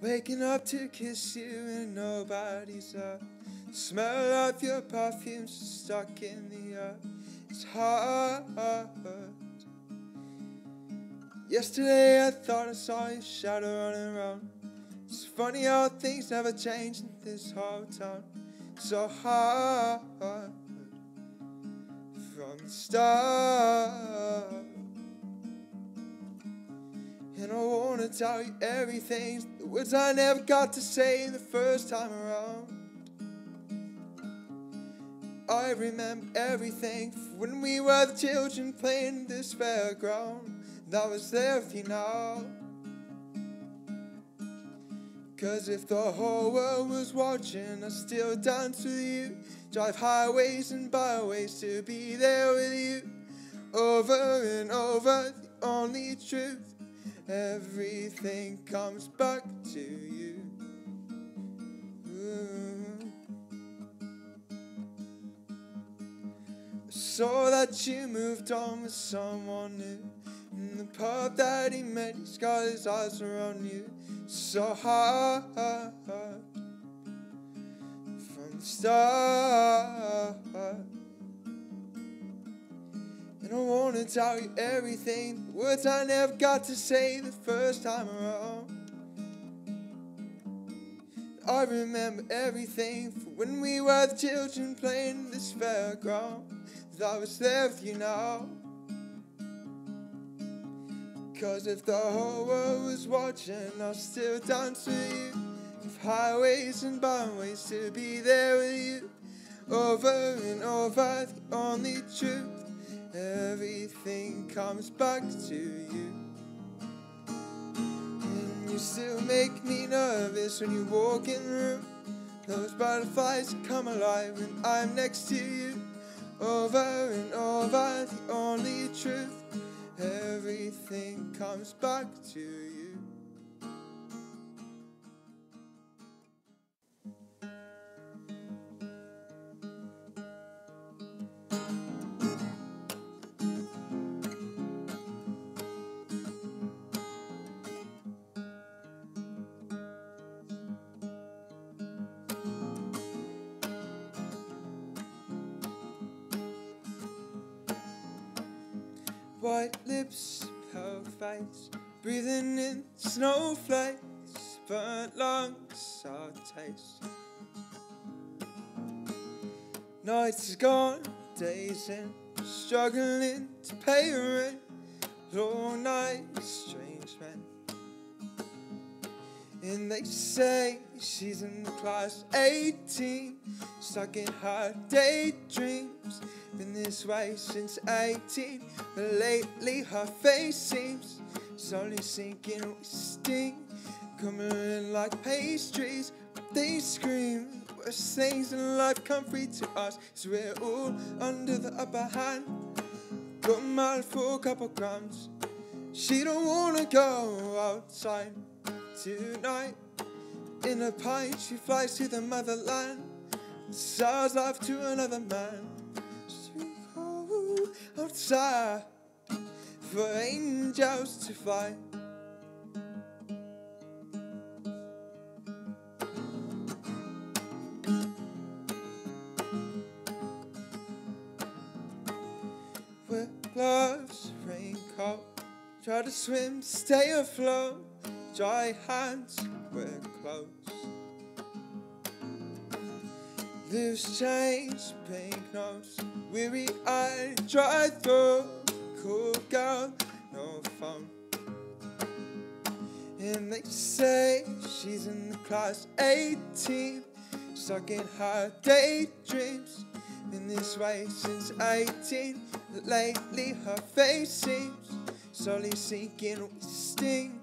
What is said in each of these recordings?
Waking up to kiss you and nobody's up. Smell of your perfume stuck in the air. It's hard. Yesterday I thought I saw your shadow running around. It's funny how things never change in this whole town. So hard from the start. And I wanna tell you everything, the words I never got to say the first time around. I remember everything when we were the children playing this fairground. I was there with you now. Cause if the whole world was watching, I'd still dance with you. Drive highways and byways to be there with you. Over and over, the only truth. Everything comes back to you. I saw that you moved on with someone new. In the pub that he met, he's got his eyes around you. So hard from the start. Tell you everything, words I never got to say the first time around. I remember everything from when we were the children playing in this fairground. I was there with you now. Cause if the whole world was watching, I'll still dance with you. If highways and byways to be there with you. Over and over, the only truth. Everything comes back to you. And you still make me nervous when you walk in the room. Those butterflies come alive when I'm next to you. Over and over, the only truth. Everything comes back to you. White lips, face, breathing in snowflakes, burnt lungs, our taste. Nights gone, days in, struggling to pay rent. Long nights, strange men. And they say she's in the class 18, stuck in her daydreams. Been this way since 18, but lately her face seems slowly sinking with sting. Coming in like pastries, they scream. Worst things in life come free to us, so we're all under the upper hand. Got mad for a couple grams. She don't wanna go outside tonight. In a pint, she flies to the motherland. Sells life to another man. She go outside for angels to fly. Wear gloves, raincoat, try to swim, stay afloat. Dry hands, wear clothes. Loose change, pink nose, weary eyed, dry throat. Cool girl, no phone. And they say she's in the class 18, stuck in her daydreams. Been this way since 18, but lately her face seems slowly sinking with sting.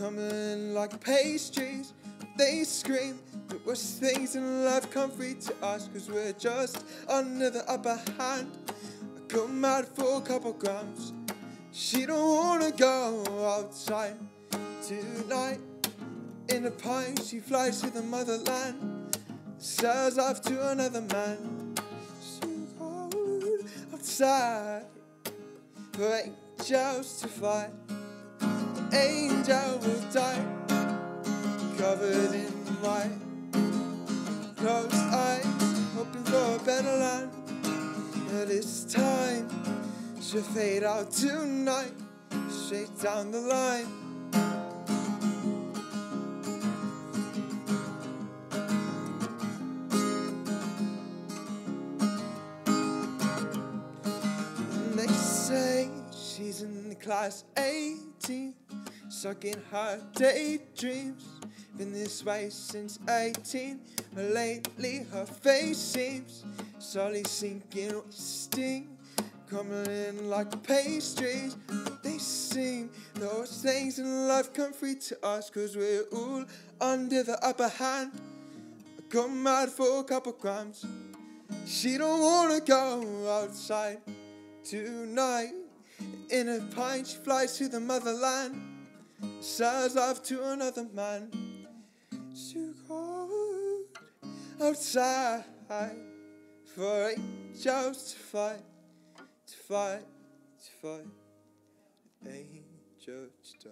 Coming like pastries, they scream. The worst things in life come free to us, cause we're just under the upper hand. I come out for a couple grams. She don't wanna go outside tonight. In a pint, she flies to the motherland. Sells off to another man. She goes outside for angels to fly. Angel will die. covered in white. Closed eyes, hoping for a better land. But it's time, she'll fade out tonight, straight down the line. She's in class 18, sucking in her daydreams. Been this way since 18, but lately her face seems slowly sinking with sting, coming in like pastries. They seem those things in life come free to us, cause we're all under the upper hand. Come out for a couple grams. She don't wanna go outside tonight. In a pint, she flies to the motherland. Says off to another man. It's too cold outside for angels to fight, to fight, to fight. Angels die.